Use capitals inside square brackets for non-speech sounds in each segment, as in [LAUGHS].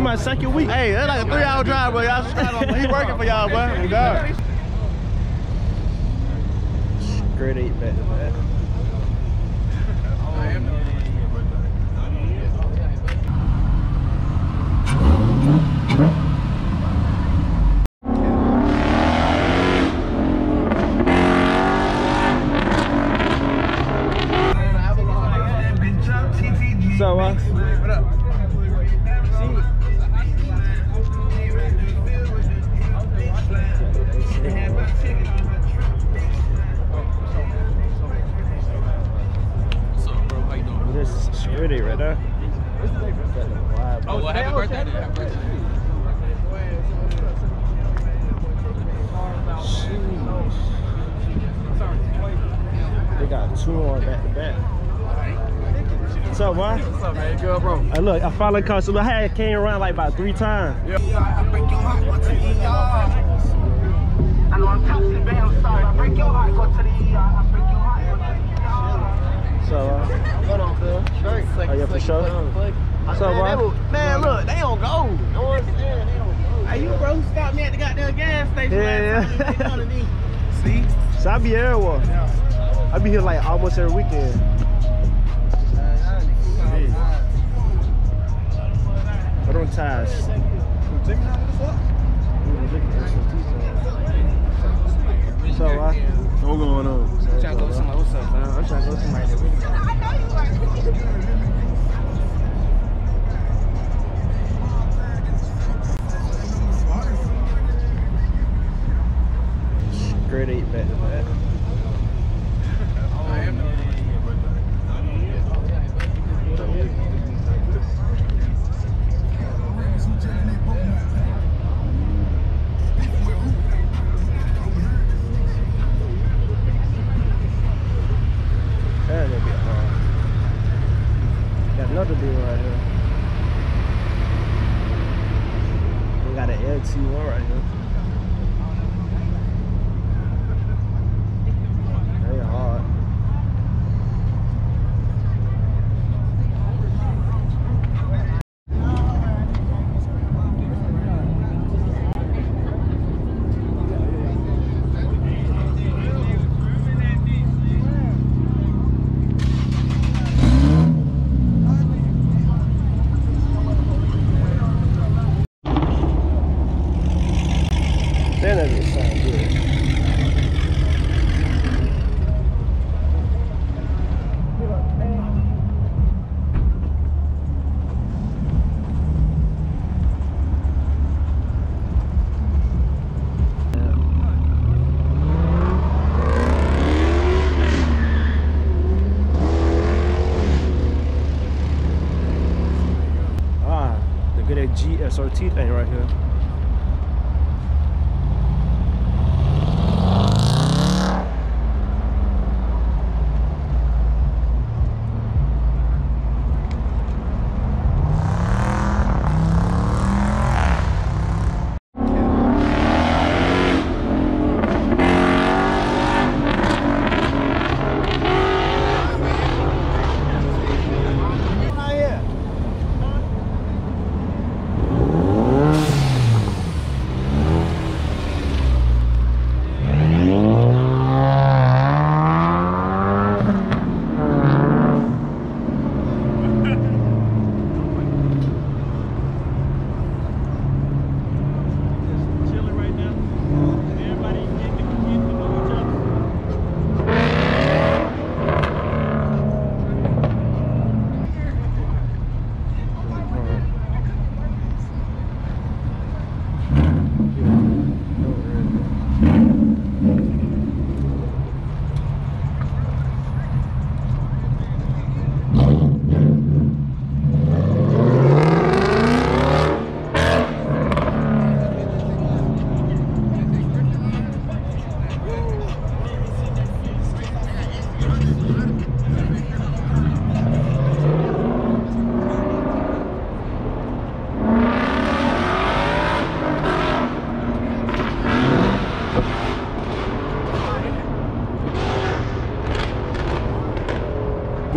my second week. Hey, that's like a three hour drive, bro. Y'all should He working for y'all, bro. God. Grade eight back to back. Two on back to back. What's up, boy? What's up, man? Good, bro. Hey, look, I finally caught some. I had came around like about three times. I know I'm toxic, but I'm sorry. I break your heart, go to the ER. I break your heart, go to the ER. So, uh, Hold on, Phil. Straight. oh yeah, for sure. What's up, Man, they man, look, they don't go. No one's saying they don't go. Hey, you bro, stop me at the goddamn gas station. Yeah, last yeah. did none of these. See? So I be everywhere. I be here like almost every weekend. Put on ties. So, uh, What's going on? Trying to go somewhere. What's up, man? I'm trying to go somewhere. grade Got an LT1 right here. Very hard. That doesn't sound good. Ah, the good Thing right here.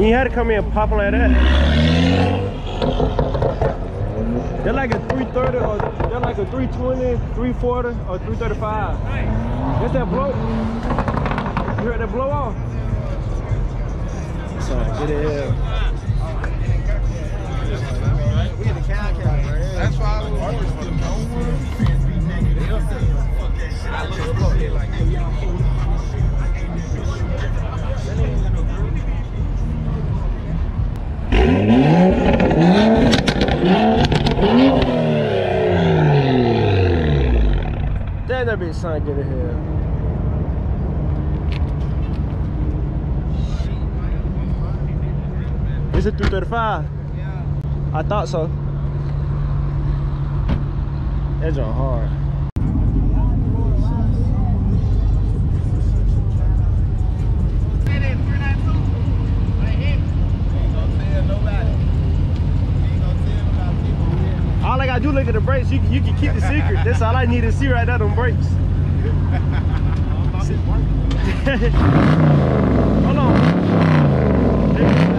You ain't had to come in popping like that. They're like a 330 or they're like a 320, 340 or 335. That's that blow. You heard that blow off? Son, get it here. That's why I was for the Damn, that bitch son, get it here. Is it 335? I thought so. That joint hard. All I gotta do look at the brakes. You, you can keep the secret. That's all I need to see right now, them brakes. [LAUGHS] [LAUGHS] Hold on.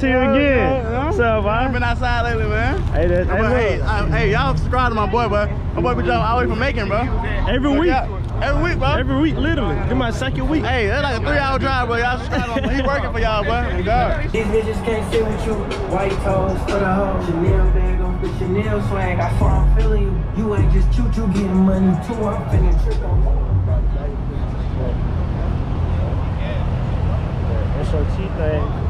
To you again. What's up, I've been outside lately, man. Hey, that, Hey, hey, hey, uh, hey, y'all subscribe to my boy, bro. My boy be driving all the way from Macon, bro. every week. Every week, bro. Every week, literally. This my second week. Hey, that's like a three-hour drive, bro. Y'all subscribe to him. He working for y'all, bro. God. These bitches can't sit with you. White toes for the hoe. Chanel bag on the Chanel swag. I swear I'm feeling you. You ain't just choo choo getting money too. I'm finna trick on you. SOT thing.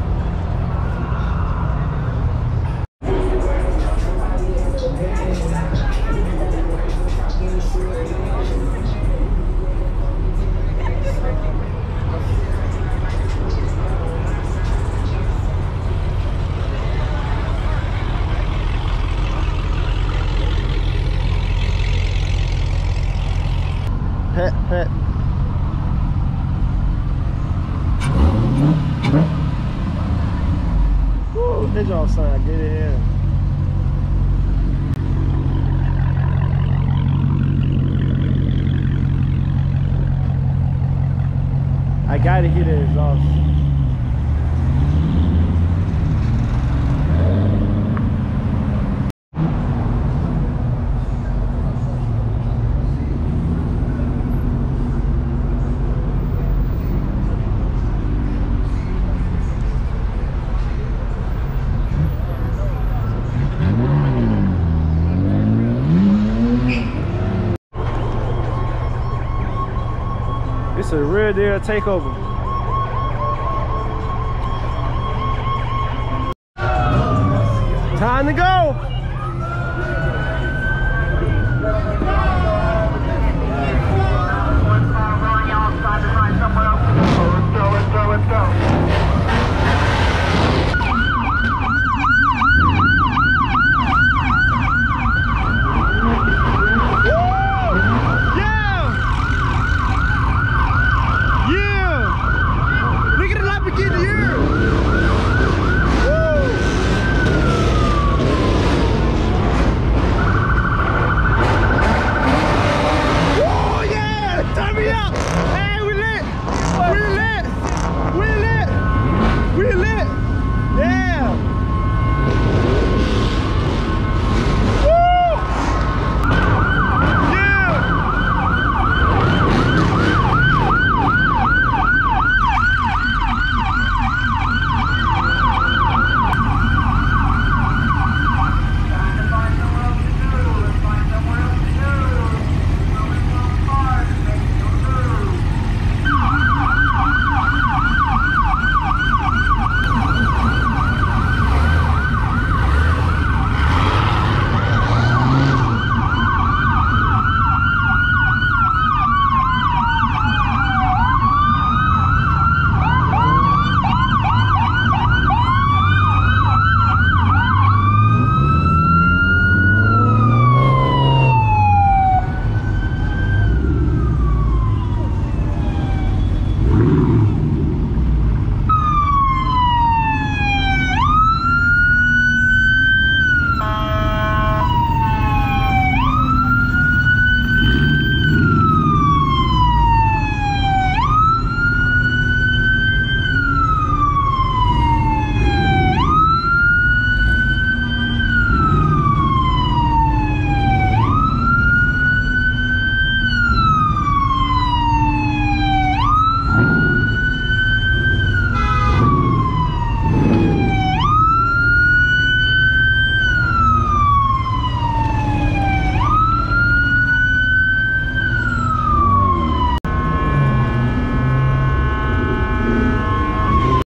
try to exhaust. It's a real deal takeover. the go.